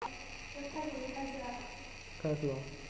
开始了。开始。